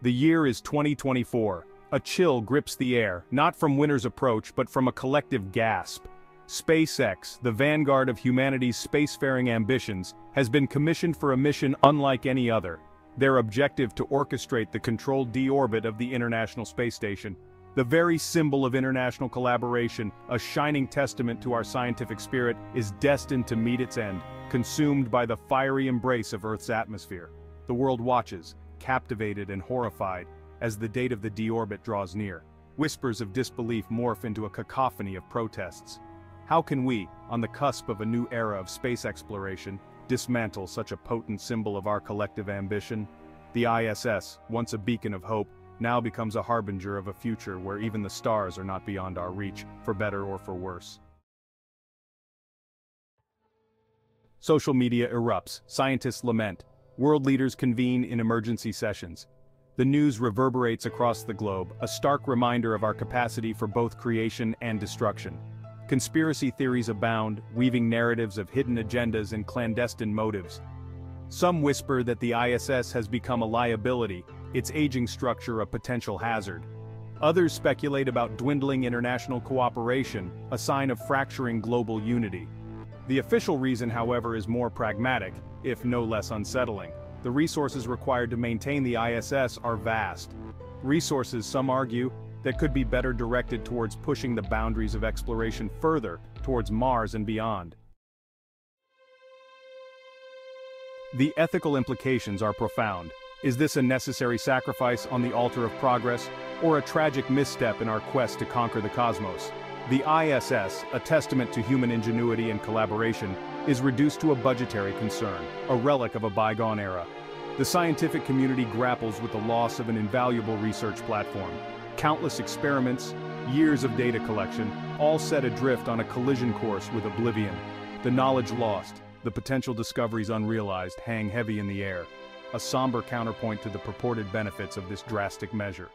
The year is 2024. A chill grips the air, not from winter's approach but from a collective gasp. SpaceX, the vanguard of humanity's spacefaring ambitions, has been commissioned for a mission unlike any other. Their objective to orchestrate the controlled deorbit of the International Space Station. The very symbol of international collaboration, a shining testament to our scientific spirit, is destined to meet its end, consumed by the fiery embrace of Earth's atmosphere. The world watches, captivated and horrified, as the date of the deorbit draws near. Whispers of disbelief morph into a cacophony of protests. How can we, on the cusp of a new era of space exploration, dismantle such a potent symbol of our collective ambition? The ISS, once a beacon of hope, now becomes a harbinger of a future where even the stars are not beyond our reach, for better or for worse. Social media erupts, scientists lament, world leaders convene in emergency sessions. The news reverberates across the globe, a stark reminder of our capacity for both creation and destruction. Conspiracy theories abound, weaving narratives of hidden agendas and clandestine motives. Some whisper that the ISS has become a liability, its aging structure a potential hazard. Others speculate about dwindling international cooperation, a sign of fracturing global unity. The official reason however is more pragmatic, if no less unsettling. The resources required to maintain the ISS are vast. Resources, some argue, that could be better directed towards pushing the boundaries of exploration further, towards Mars and beyond. The ethical implications are profound. Is this a necessary sacrifice on the altar of progress, or a tragic misstep in our quest to conquer the cosmos? The ISS, a testament to human ingenuity and collaboration, is reduced to a budgetary concern, a relic of a bygone era. The scientific community grapples with the loss of an invaluable research platform. Countless experiments, years of data collection, all set adrift on a collision course with oblivion. The knowledge lost, the potential discoveries unrealized hang heavy in the air, a somber counterpoint to the purported benefits of this drastic measure.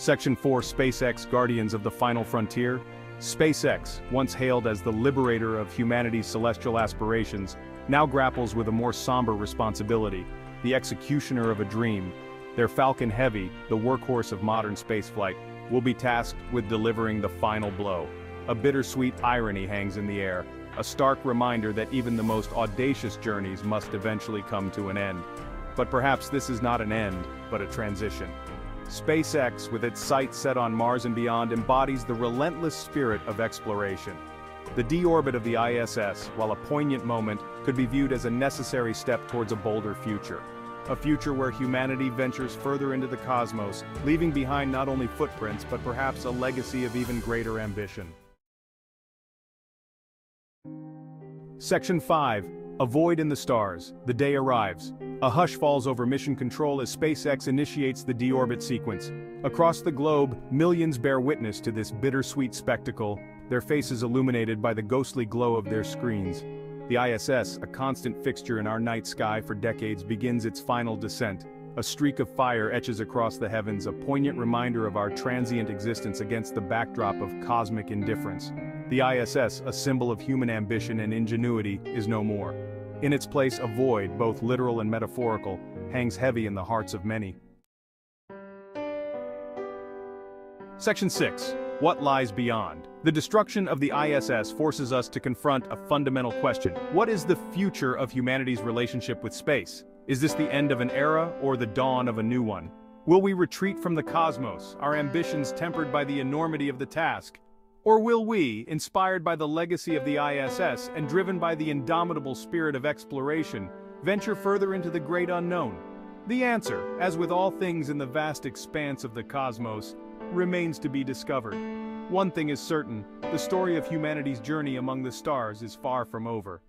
Section 4 SpaceX Guardians of the Final Frontier SpaceX, once hailed as the liberator of humanity's celestial aspirations, now grapples with a more somber responsibility, the executioner of a dream. Their Falcon Heavy, the workhorse of modern spaceflight, will be tasked with delivering the final blow. A bittersweet irony hangs in the air, a stark reminder that even the most audacious journeys must eventually come to an end. But perhaps this is not an end, but a transition. SpaceX, with its sights set on Mars and beyond, embodies the relentless spirit of exploration. The deorbit of the ISS, while a poignant moment, could be viewed as a necessary step towards a bolder future. A future where humanity ventures further into the cosmos, leaving behind not only footprints but perhaps a legacy of even greater ambition. Section 5. A void in the stars. The day arrives. A hush falls over mission control as SpaceX initiates the deorbit sequence. Across the globe, millions bear witness to this bittersweet spectacle, their faces illuminated by the ghostly glow of their screens. The ISS, a constant fixture in our night sky for decades begins its final descent. A streak of fire etches across the heavens a poignant reminder of our transient existence against the backdrop of cosmic indifference. The ISS, a symbol of human ambition and ingenuity, is no more. In its place a void, both literal and metaphorical, hangs heavy in the hearts of many. Section 6. What lies beyond? The destruction of the ISS forces us to confront a fundamental question. What is the future of humanity's relationship with space? Is this the end of an era or the dawn of a new one? Will we retreat from the cosmos, our ambitions tempered by the enormity of the task? Or will we, inspired by the legacy of the ISS and driven by the indomitable spirit of exploration, venture further into the great unknown? The answer, as with all things in the vast expanse of the cosmos, remains to be discovered. One thing is certain, the story of humanity's journey among the stars is far from over.